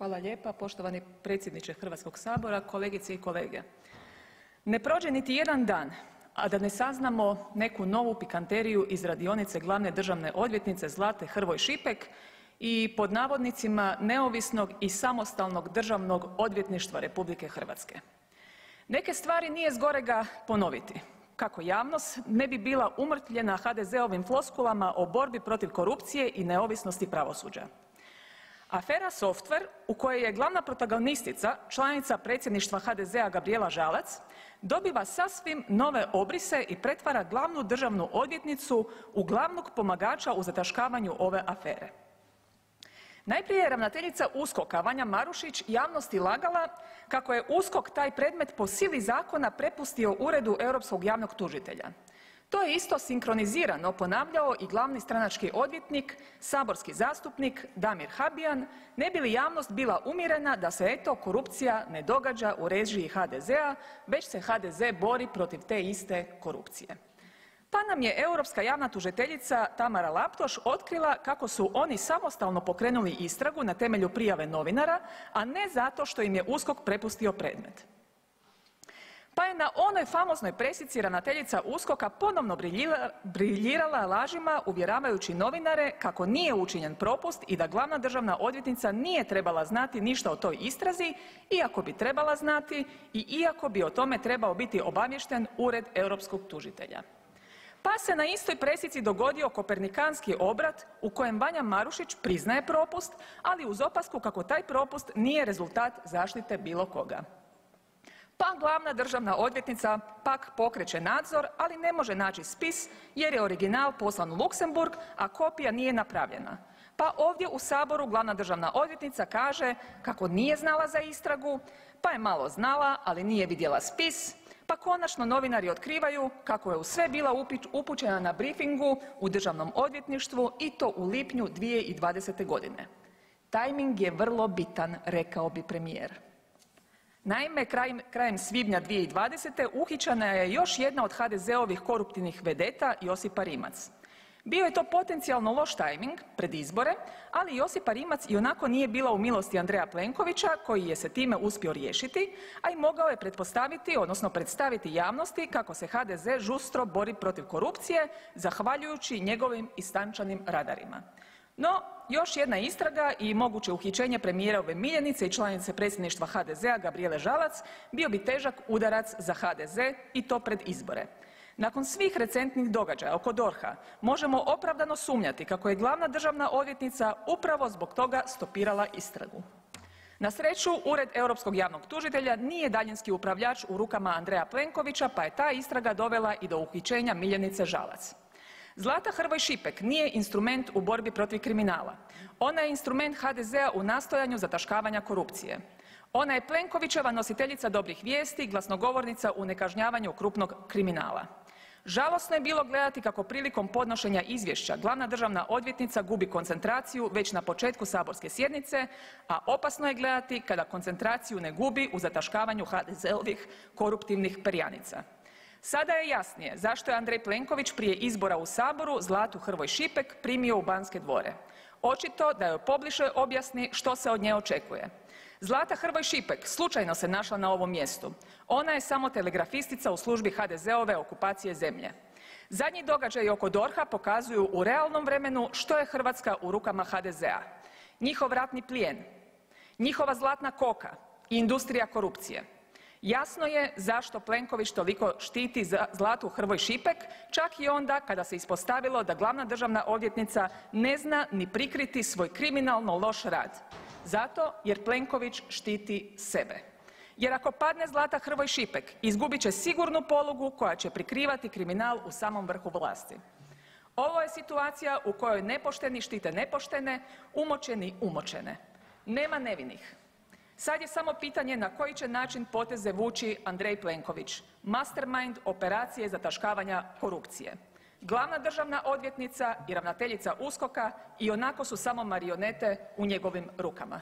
Hvala lijepa poštovani predsjedniče Hrvatskog sabora, kolegice i kolege. Ne prođe niti jedan dan, a da ne saznamo neku novu pikanteriju iz radionice glavne državne odvjetnice Zlate Hrvoj Šipek i pod navodnicima neovisnog i samostalnog Državnog odvjetništva RH. Neke stvari nije zgorega ponoviti kako javnost ne bi bila umrtvljena HDZ-ovim floskulama o borbi protiv korupcije i neovisnosti pravosuđa. Afera Softver u kojoj je glavna protagonistica članica predsjedništva HDZ-a Gabrijela Žalac dobiva sasvim nove obrise i pretvara glavnu državnu odvjetnicu u glavnog pomagača u zataškavanju ove afere. Najprije je ravnateljica USKOK-a Vanja Marušić javnosti lagala kako je USKOK taj predmet po sili zakona prepustio Uredu europskog javnog tužitelja. To je isto sinkronizirano ponavljao i glavni stranački odvjetnik, saborski zastupnik Damir Habijan ne bi li javnost bila umjerena da se eto korupcija ne događa u režiji HDZ-a već se HDZ bori protiv te iste korupcije. Pa nam je europska javna tužiteljica Tamara Laptoš otkrila kako su oni samostalno pokrenuli istragu na temelju prijave novinara, a ne zato što im je USKOK prepustio predmet. Pa je na onoj famoznoj presici ravnateljica USKOK-a ponovno briljirala lažima uvjeravajući novinare kako nije učinjen propust i da glavna državna odvjetnica nije trebala znati ništa o toj istrazi iako bi trebala znati i iako bi o tome trebao biti obaviješten Ured europskog tužitelja. Pa se na istoj presici dogodio kopernikanski obrat u kojem Vanja Marušić priznaje propust, ali uz opasku kako taj propust nije rezultat zaštite bilo koga. Pa glavna državna odvjetnica pak pokreće nadzor, ali ne može naći spis jer je original poslan u Luksemburg, a kopija nije napravljena. Pa ovdje u saboru glavna državna odvjetnica kaže kako nije znala za istragu, pa je malo znala, ali nije vidjela spis, pa konačno novinari otkrivaju kako je u sve bila upućena na brifingu u državnom odvjetništvu i to u lipnju 2020. godine. Tajming je vrlo bitan, rekao bi premijer. Naime, krajem svibnja 2020. uhićena je još jedna od HDZ-ovih koruptivnih vedeta Josipa Rimac. Bio je to potencijalno loš tajming pred izbore, ali Josipa Rimac ionako nije bila u milosti Andreja Plenkovića koji je se time uspio riješiti, a i mogao je pretpostaviti odnosno predstaviti javnosti kako se HDZ žustro bori protiv korupcije zahvaljujući njegovim istančanim radarima. No, još jedna istraga i moguće uhićenje premijerove miljenice i članice predsjedništva HDZ-a Gabrijele Žalac bio bi težak udarac za HDZ i to pred izbore. Nakon svih recentnih događaja oko DORH-a možemo opravdano sumnjati kako je glavna državna odvjetnica upravo zbog toga stopirala istragu. Na sreću Ured europskog javnog tužitelja nije daljinski upravljač u rukama Andreja Plenkovića pa je ta istraga dovela i do uhićenja miljenice Žalac. Zlata Hrvoj Šipek nije instrument u borbi protiv kriminala, ona je instrument HDZ-a u nastojanju zataškavanja korupcije. Ona je Plenkovićeva nositeljica dobrih vijesti, glasnogovornica u nekažnjavanju krupnog kriminala. Žalosno je bilo gledati kako prilikom podnošenja izvješća glavna državna odvjetnica gubi koncentraciju već na početku saborske sjednice, a opasno je gledati kada koncentraciju ne gubi u zataškavanju HDZ-ovih koruptivnih perjanica. Sada je jasnije zašto je Andrej Plenković prije izbora u Saboru Zlatu Hrvoj Šipek primio u Banske dvore. Očito da joj pobliže objasni što se od nje očekuje. Zlata Hrvoj Šipek slučajno se našla na ovom mjestu. Ona je samo telegrafistica u službi HDZ-ove okupacije zemlje. Zadnji događaji oko DORH-a pokazuju u realnom vremenu što je Hrvatska u rukama HDZ-a. Njihov ratni plijen, njihova zlatna koka i industrija korupcije. Jasno je zašto Plenković toliko štiti Zlatu Hrvoj Šipek čak i onda kada se ispostavilo da glavna državna odvjetnica ne zna ni prikriti svoj kriminalno loš rad. Zato jer Plenković štiti sebe. Jer ako padne Zlata Hrvoj Šipek izgubit će sigurnu polugu koja će prikrivati kriminal u samom vrhu vlasti. Ovo je situacija u kojoj nepošteni štite nepoštene, umočeni umočene. Nema nevinih. Sad je samo pitanje na koji će način poteze vući Andrej Plenković, mastermind operacije zataškavanja korupcije. Glavna državna odvjetnica i ravnateljica USKOK-a ionako su samo marionete u njegovim rukama.